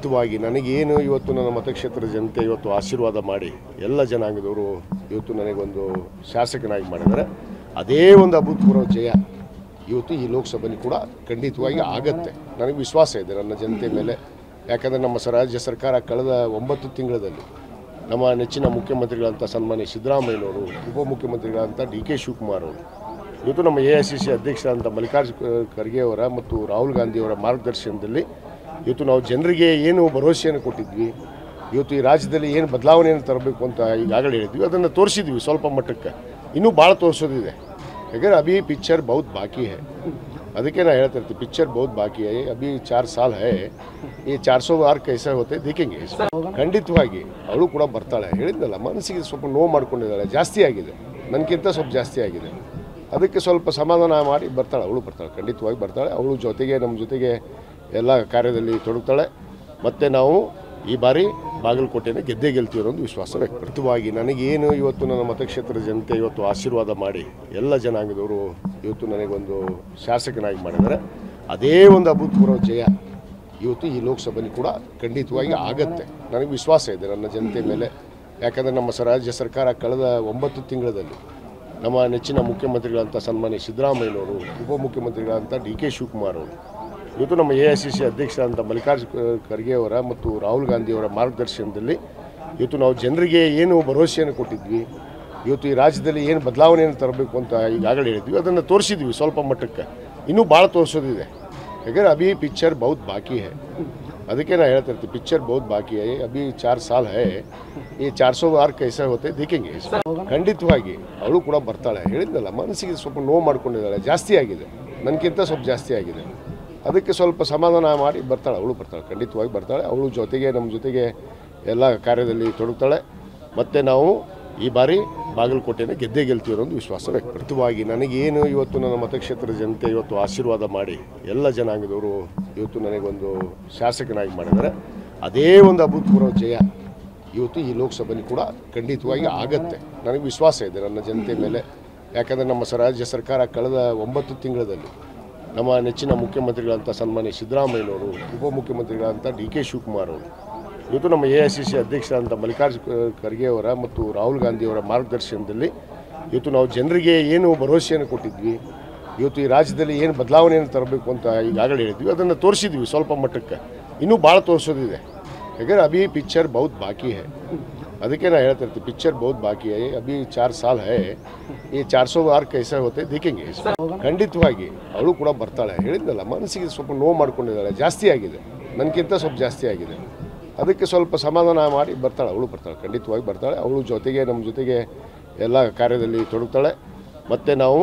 ಖಂಡಿತವಾಗಿ ನನಗೇನು ಇವತ್ತು ನನ್ನ ಮತಕ್ಷೇತ್ರದ ಜನತೆ ಇವತ್ತು ಆಶೀರ್ವಾದ ಮಾಡಿ ಎಲ್ಲ ಜನಾಂಗದವರು ಇವತ್ತು ನನಗೊಂದು ಶಾಸಕನಾಗಿ ಮಾಡಿದರೆ ಅದೇ ಒಂದು ಅಭೂತಪೂರ್ವ ಜಯ ಇವತ್ತು ಈ ಲೋಕಸಭೆಯಲ್ಲಿ ಕೂಡ ಖಂಡಿತವಾಗಿ ಆಗತ್ತೆ. ನನಗೆ ವಿಶ್ವಾಸ ಇದೆ ನನ್ನ ಜನತೆ ಮೇಲೆ. ಯಾಕಂದರೆ ನಮ್ಮ ರಾಜ್ಯ ಸರ್ಕಾರ ಕಳೆದ ಒಂಬತ್ತು ತಿಂಗಳಲ್ಲಿ ನಮ್ಮ ನೆಚ್ಚಿನ ಮುಖ್ಯಮಂತ್ರಿಗಳಂಥ ಸನ್ಮಾನ್ಯ ಸಿದ್ದರಾಮಯ್ಯನವರು, ಉಪಮುಖ್ಯಮಂತ್ರಿಗಳಂಥ ಡಿ ಕೆ ಶಿವಕುಮಾರ್ ಅವರು, ಇವತ್ತು ನಮ್ಮ ಎ ಐ ಸಿ ಸಿ ಅಧ್ಯಕ್ಷರಾದಂಥ ಮಲ್ಲಿಕಾರ್ಜುನ ಖರ್ಗೆ ಅವರ ಮತ್ತು ರಾಹುಲ್ ಗಾಂಧಿಯವರ ಮಾರ್ಗದರ್ಶನದಲ್ಲಿ ಇವತ್ತು ನಾವು ಜನರಿಗೆ ಏನು ಭರವಸೆಯನ್ನು ಕೊಟ್ಟಿದ್ವಿ, ಇವತ್ತು ಈ ರಾಜ್ಯದಲ್ಲಿ ಏನು ಬದಲಾವಣೆಯನ್ನು ತರಬೇಕು ಅಂತ ಈಗಾಗಲೇ ಹೇಳಿದ್ವಿ, ಅದನ್ನು ತೋರಿಸಿದ್ವಿ ಸ್ವಲ್ಪ ಮಟ್ಟಕ್ಕೆ. ಇನ್ನೂ ಭಾಳ ತೋರಿಸೋದಿದೆ. ಯಾಕಂದರೆ ಅಭಿ ಪಿಕ್ಚರ್ ಬಹುತ್ ಬಾಕಿ ಹೇ. ಅದಕ್ಕೆ ನಾ ಹೇಳ್ತಾ ಇರ್ತೀನಿ, ಪಿಕ್ಚರ್ ಬಹುತ್ ಬಾಕಿ ಹೇ, ಅಭಿ ಚಾರ್ ಸಾಲ್ ಹೇ. ಈ ಚಾರ್ ಸೋ ಆರ್ ಕೈಸ ಹೋತೆ ದೇಖಂಗೆ ಖಂಡಿತವಾಗಿ ಅವಳು ಕೂಡ ಬರ್ತಾಳೆ. ಹೇಳಿದ್ನಲ್ಲ, ಮನಸ್ಸಿಗೆ ಸ್ವಲ್ಪ ನೋವು ಮಾಡ್ಕೊಂಡಿದ್ದಾಳೆ, ಜಾಸ್ತಿ ಆಗಿದೆ. ನನಗಿಂತ ಸ್ವಲ್ಪ ಜಾಸ್ತಿ ಆಗಿದೆ. ಅದಕ್ಕೆ ಸ್ವಲ್ಪ ಸಮಾಧಾನ ಮಾಡಿ ಬರ್ತಾಳೆ, ಅವಳು ಬರ್ತಾಳೆ, ಖಂಡಿತವಾಗಿ ಬರ್ತಾಳೆ. ಅವಳು ಜೊತೆಗೆ ನಮ್ಮ ಜೊತೆಗೆ ಎಲ್ಲ ಕಾರ್ಯದಲ್ಲಿ ತೊಡಗ್ತಾಳೆ. ಮತ್ತು ನಾವು ಈ ಬಾರಿ ಬಾಗಲಕೋಟೆನ ಗೆದ್ದೇ ಗೆಲ್ತೀವಿ ಅನ್ನೋದು ವಿಶ್ವಾಸ ವ್ಯಕ್ತವಾಗಿ ನನಗೇನು ಇವತ್ತು ನನ್ನ ಮತಕ್ಷೇತ್ರದ ಜನತೆ ಇವತ್ತು ಆಶೀರ್ವಾದ ಮಾಡಿ, ಎಲ್ಲ ಜನಾಂಗದವರು ಇವತ್ತು ನನಗೊಂದು ಶಾಸಕನಾಗಿ ಮಾಡಿದರೆ ಅದೇ ಒಂದು ಅಭೂತಪೂರ್ವ ಜಯ ಇವತ್ತು ಈ ಲೋಕಸಭೆಯಲ್ಲಿ ಕೂಡ ಖಂಡಿತವಾಗಿ ಆಗತ್ತೆ. ನನಗೆ ವಿಶ್ವಾಸ ಇದೆ ನನ್ನ ಜನತೆ ಮೇಲೆ. ಯಾಕಂದರೆ ನಮ್ಮ ರಾಜ್ಯ ಸರ್ಕಾರ ಕಳೆದ ಒಂಬತ್ತು ತಿಂಗಳಲ್ಲಿ ನಮ್ಮ ನೆಚ್ಚಿನ ಮುಖ್ಯಮಂತ್ರಿಗಳಂಥ ಸನ್ಮಾನ್ಯ ಸಿದ್ದರಾಮಯ್ಯನವರು, ಉಪಮುಖ್ಯಮಂತ್ರಿಗಳಂಥ ಡಿ ಕೆ ಶಿವಕುಮಾರ್ ಅವರು ಇವತ್ತು ನಮ್ಮ ಎ ಐ ಸಿ ಸಿ ಅಧ್ಯಕ್ಷರಾದಂಥ ಮಲ್ಲಿಕಾರ್ಜುನ ಖರ್ಗೆ ಅವರ ಮತ್ತು ರಾಹುಲ್ ಗಾಂಧಿಯವರ ಮಾರ್ಗದರ್ಶನದಲ್ಲಿ ಇವತ್ತು ನಾವು ಜನರಿಗೆ ಏನು ಭರವಸೆಯನ್ನು ಕೊಟ್ಟಿದ್ವಿ, ಇವತ್ತು ಈ ರಾಜ್ಯದಲ್ಲಿ ಏನು ಬದಲಾವಣೆಯನ್ನು ತರಬೇಕು ಅಂತ ಈಗಾಗಲೇ ಹೇಳಿದ್ವಿ, ಅದನ್ನು ತೋರಿಸಿದ್ವಿ ಸ್ವಲ್ಪ ಮಟ್ಟಕ್ಕೆ. ಇನ್ನೂ ಭಾಳ ತೋರಿಸೋದಿದೆ. ಯಾಕಂದರೆ ಅಭಿ ಪಿಕ್ಚರ್ ಬಹುತ್ ಬಾಕಿ ಹೇ. ಅದಕ್ಕೆ ನಾ ಹೇಳ್ತಾ ಇರ್ತೀನಿ, ಪಿಕ್ಚರ್ ಬಹುತ್ ಬಾಕಿ ಹೈ, ಅಭಿ ಚಾರ್ ಸಾಲ್ ಹೇ. ಈ ಚಾರ್ ಸೋ ಆರ್ ಕೈಸ ಹೋತೆ, ದೇಖೆಂಗೆ. ಖಂಡಿತವಾಗಿ ಅವಳು ಕೂಡ ಬರ್ತಾಳೆ. ಹೇಳಿದ್ನಲ್ಲ, ಮನಸ್ಸಿಗೆ ಸ್ವಲ್ಪ ನೋವು ಮಾಡ್ಕೊಂಡಿದ್ದಾಳೆ, ಜಾಸ್ತಿ ಆಗಿದೆ. ನನಗಿಂತ ಸ್ವಲ್ಪ ಜಾಸ್ತಿ ಆಗಿದೆ. ಅದಕ್ಕೆ ಸ್ವಲ್ಪ ಸಮಾಧಾನ ಮಾಡಿ ಬರ್ತಾಳೆ, ಅವಳು ಬರ್ತಾಳೆ, ಖಂಡಿತವಾಗಿ ಬರ್ತಾಳೆ. ಅವಳು ಜೊತೆಗೆ, ನಮ್ಮ ಜೊತೆಗೆ ಎಲ್ಲ ಕಾರ್ಯದಲ್ಲಿ ತೊಡಗ್ತಾಳೆ. ಮತ್ತು ನಾವು ಈ ಬಾರಿ ಬಾಗಲಕೋಟೆನ ಗೆದ್ದೇ ಗೆಲ್ತೀವಿ ಅನ್ನೋದು ವಿಶ್ವಾಸ ವ್ಯಕ್ತವಾಗಿ. ನನಗೇನು ಇವತ್ತು ನನ್ನ ಮತಕ್ಷೇತ್ರದ ಜನತೆ ಇವತ್ತು ಆಶೀರ್ವಾದ ಮಾಡಿ, ಎಲ್ಲ ಜನಾಂಗದವರು ಇವತ್ತು ನನಗೊಂದು ಶಾಸಕನಾಗಿ ಮಾಡಿದ್ದಾರೆ. ಅದೇ ಒಂದು ಅಭೂತಪೂರ್ವ ಜಯ ಇವತ್ತು ಈ ಲೋಕಸಭೆಯಲ್ಲಿ ಕೂಡ ಖಂಡಿತವಾಗಿ ಆಗತ್ತೆ. ನನಗೆ ವಿಶ್ವಾಸ ಇದೆ ನನ್ನ ಜನತೆ ಮೇಲೆ. ಯಾಕಂದರೆ ನಮ್ಮ ರಾಜ್ಯ ಸರ್ಕಾರ ಕಳೆದ ಒಂಬತ್ತು ತಿಂಗಳಲ್ಲಿ ನಮ್ಮ ನೆಚ್ಚಿನ ಮುಖ್ಯಮಂತ್ರಿಗಳಂಥ ಸನ್ಮಾನ್ಯ ಸಿದ್ದರಾಮಯ್ಯನವರು ಉಪಮುಖ್ಯಮಂತ್ರಿಗಳಂಥ ಡಿ ಕೆ ಶಿವಕುಮಾರ್ ಅವರು, ಇವತ್ತು ನಮ್ಮ ಎ ಐ ಸಿ ಸಿ ಅಧ್ಯಕ್ಷರಾದಂಥ ಮಲ್ಲಿಕಾರ್ಜುನ ಖರ್ಗೆ ಅವರ ಮತ್ತು ರಾಹುಲ್ ಗಾಂಧಿಯವರ ಮಾರ್ಗದರ್ಶನದಲ್ಲಿ ಇವತ್ತು ನಾವು ಜನರಿಗೆ ಏನು ಭರವಸೆಯನ್ನು ಕೊಟ್ಟಿದ್ವಿ, ಇವತ್ತು ಈ ರಾಜ್ಯದಲ್ಲಿ ಏನು ಬದಲಾವಣೆಯನ್ನು ತರಬೇಕು ಅಂತ ಈಗಾಗಲೇ ಹೇಳಿದ್ವಿ, ಅದನ್ನು ತೋರಿಸಿದ್ವಿ ಸ್ವಲ್ಪ ಮಟ್ಟಕ್ಕೆ. ಇನ್ನೂ ಭಾಳ ತೋರಿಸೋದಿದೆ. ಯಾಕಂದರೆ ಅಭಿ, ಪಿಕ್ಚರ್ ಬಹುತ್ ಬಾಕಿ ಹೈ. ಅದಕ್ಕೆ ನಾ ಹೇಳ್ತಾ ಇರ್ತೀನಿ ಪಿಕ್ಚರ್ ಬಹುತ್ ಬಾಕಿ. ಅಭಿ ಚಾರ್ ಸಾಲ್ ಹೇ. ಈ ಚಾರ್ ಸೋ ಆರ್ ಕೈಸ ಹೋತೆ, ದೇಖಿಂಗೆ. ಖಂಡಿತವಾಗಿ, ಅವಳು ಕೂಡ ಬರ್ತಾಳೆ. ಹೇಳಿದ್ನಲ್ಲ, ಮನಸ್ಸಿಗೆ ಸ್ವಲ್ಪ ನೋವು ಮಾಡ್ಕೊಂಡಿದ್ದಾಳೆ. ಜಾಸ್ತಿ ಆಗಿದೆ. ನನಗಿಂತ ಸ್ವಲ್ಪ ಜಾಸ್ತಿ ಆಗಿದೆ. ಅದಕ್ಕೆ ಸ್ವಲ್ಪ ಸಮಾಧಾನ ಮಾಡಿ ಬರ್ತಾಳೆ. ಅವಳು ಬರ್ತಾಳೆ. ಖಂಡಿತವಾಗಿ ಬರ್ತಾಳೆ. ಅವಳು ಜೊತೆಗೆ ನಮ್ಮ ಜೊತೆಗೆ ಎಲ್ಲ ಕಾರ್ಯದಲ್ಲಿ ತೊಡಗ್ತಾಳೆ. ಮತ್ತು ನಾವು